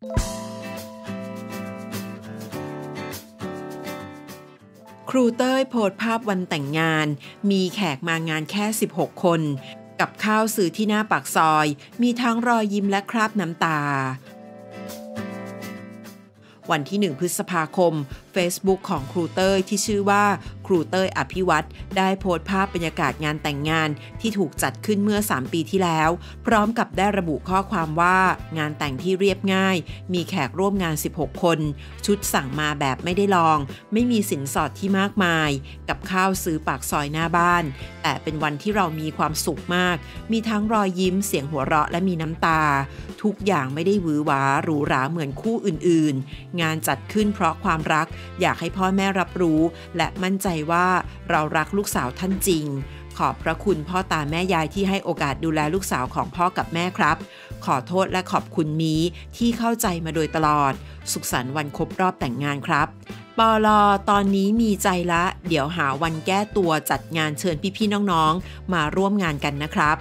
ครูเต้ยโพสภาพวันแต่งงาน มีแขกมางานแค่ 16 คน กับข้าวสื่อที่หน้าปากซอย มีทั้งรอยยิ้มและคราบน้ำตา วันที่ 1 พฤษภาคม Facebook ของครูเต้ยที่ชื่อว่าครูเต้ยอภิวัตรได้โพสต์ภาพบรรยากาศงานแต่งงานที่ถูกจัดขึ้นเมื่อ 3 ปีที่แล้ว พร้อมกับได้ระบุข้อความว่า งานแต่งที่เรียบง่าย มีแขกร่วมงาน 16 คน ชุดสั่งมาแบบไม่ได้ลอง ไม่มีสินสอดที่มากมาย กับข้าวซื้อปากซอยหน้าบ้าน แต่เป็นวันที่เรามีความสุขมาก มีทั้งรอยยิ้มเสียงหัวเราะและมีน้ำตา ทุกอย่างไม่ได้หวือหวาหรูหราเหมือนคู่อื่น ๆ งานจัดขึ้นเพราะความรักอยากให้พ่อแม่รับรู้ และมั่นใจว่าเรารักลูกสาวท่านจริง ขอบพระคุณพ่อตาแม่ยายที่ให้โอกาสดูแลลูกสาวของพ่อกับแม่ครับ ขอโทษและขอบคุณมีที่เข้าใจมาโดยตลอด สุขสันต์วันครบรอบแต่งงานครับปอลอตอนนี้มีใจละ เดี๋ยวหาวันแก้ตัวจัดงานเชิญพี่ๆน้องๆ มาร่วมงานกันนะครับ